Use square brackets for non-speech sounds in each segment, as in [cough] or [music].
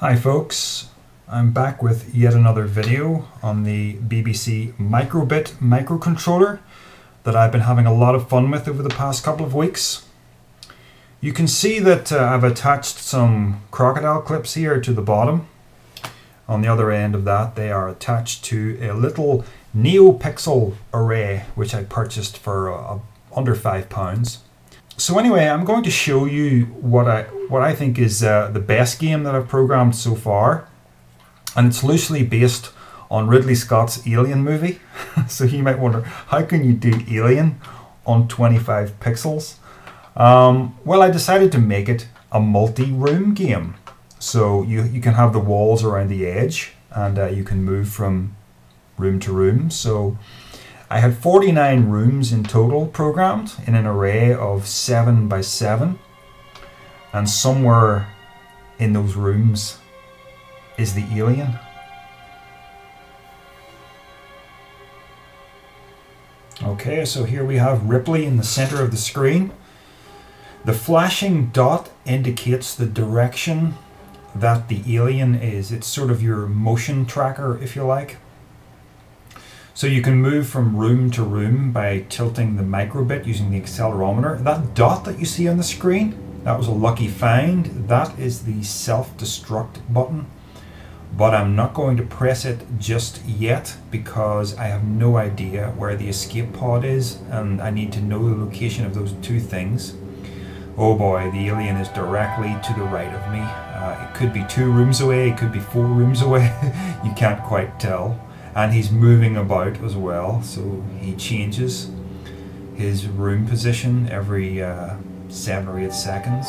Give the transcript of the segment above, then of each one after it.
Hi folks, I'm back with yet another video on the BBC Microbit microcontroller that I've been having a lot of fun with over the past couple of weeks. You can see that uh, I've attached some crocodile clips here to the bottom. On the other end of that they are attached to a little NeoPixel array which I purchased for uh, under five pounds. So anyway, I'm going to show you what I what I think is uh, the best game that I've programmed so far, and it's loosely based on Ridley Scott's Alien movie. [laughs] so you might wonder how can you do Alien on 25 pixels? Um, well, I decided to make it a multi-room game, so you you can have the walls around the edge, and uh, you can move from room to room. So I had 49 rooms in total programmed in an array of 7 by 7 and somewhere in those rooms is the alien. Okay, so here we have Ripley in the center of the screen. The flashing dot indicates the direction that the alien is. It's sort of your motion tracker, if you like. So you can move from room to room by tilting the microbit using the accelerometer. That dot that you see on the screen, that was a lucky find. That is the self-destruct button. But I'm not going to press it just yet because I have no idea where the escape pod is and I need to know the location of those two things. Oh boy, the alien is directly to the right of me. Uh, it could be two rooms away, it could be four rooms away. [laughs] you can't quite tell and he's moving about as well so he changes his room position every uh, seven or eight seconds.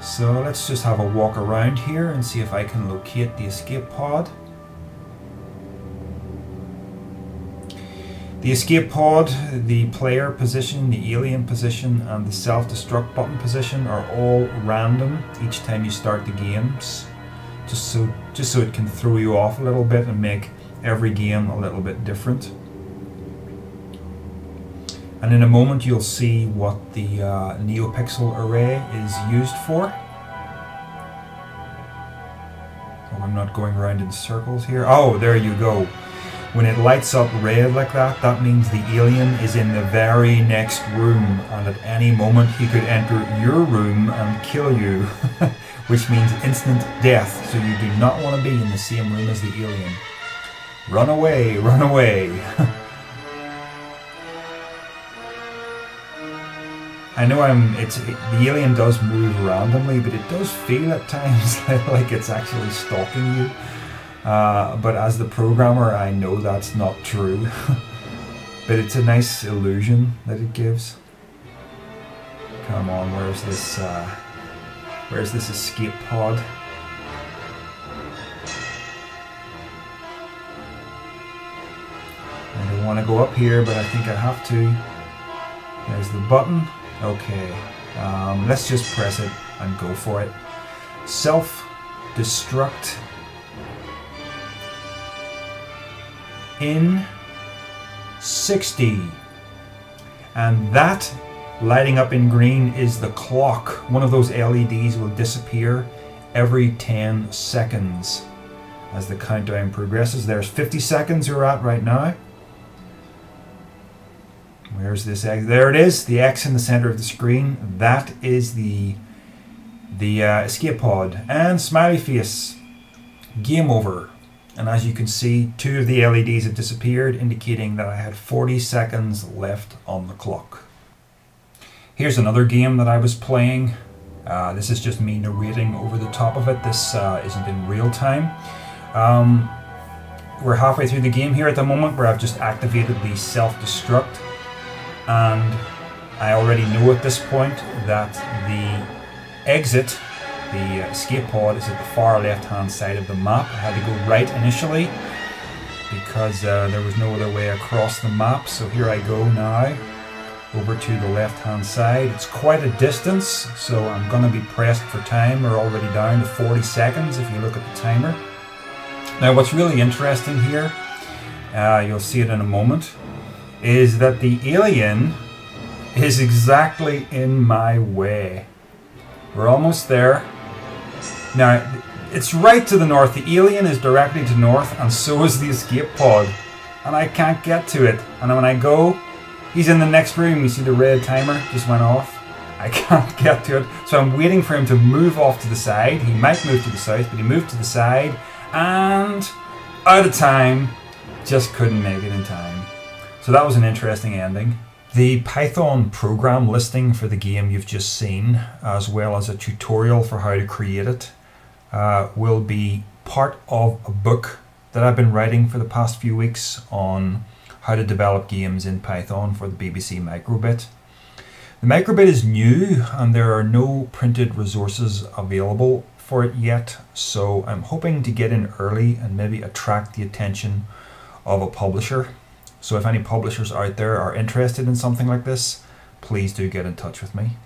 So let's just have a walk around here and see if I can locate the escape pod. The escape pod, the player position, the alien position and the self-destruct button position are all random each time you start the games just so just so it can throw you off a little bit and make every game a little bit different. And in a moment you'll see what the uh, NeoPixel array is used for. Oh, I'm not going around in circles here. Oh, there you go. When it lights up red like that, that means the alien is in the very next room and at any moment he could enter your room and kill you. [laughs] which means instant death, so you do not want to be in the same room as the alien. Run away, [laughs] run away. I know I'm. It's it, the alien does move randomly, but it does feel at times [laughs] like it's actually stalking you. Uh, but as the programmer, I know that's not true. [laughs] but it's a nice illusion that it gives. Come on, where's this? Uh, Where's this escape pod? I don't want to go up here, but I think I have to. There's the button. Okay. Um, let's just press it and go for it. Self-destruct in 60. And that Lighting up in green is the clock. One of those LEDs will disappear every 10 seconds as the countdown progresses. There's 50 seconds we're at right now. Where's this X? There it is, the X in the center of the screen. That is the the uh, escape pod. And smiley face. Game over. And as you can see, two of the LEDs have disappeared, indicating that I had 40 seconds left on the clock. Here's another game that I was playing. Uh, this is just me narrating over the top of it. This uh, isn't in real time. Um, we're halfway through the game here at the moment where I've just activated the self-destruct and I already know at this point that the exit, the escape pod, is at the far left hand side of the map. I had to go right initially because uh, there was no other way across the map so here I go now over to the left hand side. It's quite a distance, so I'm going to be pressed for time. We're already down to 40 seconds if you look at the timer. Now what's really interesting here, uh, you'll see it in a moment, is that the alien is exactly in my way. We're almost there. Now, it's right to the north. The alien is directly to north, and so is the escape pod. And I can't get to it. And when I go, he's in the next room. You see the red timer just went off. I [laughs] can't get to it. So I'm waiting for him to move off to the side. He might move to the south, but he moved to the side. And out of time, just couldn't make it in time. So that was an interesting ending. The Python program listing for the game you've just seen, as well as a tutorial for how to create it, uh, will be part of a book that I've been writing for the past few weeks on how to develop games in Python for the BBC Microbit. The Microbit is new and there are no printed resources available for it yet, so I'm hoping to get in early and maybe attract the attention of a publisher. So if any publishers out there are interested in something like this, please do get in touch with me.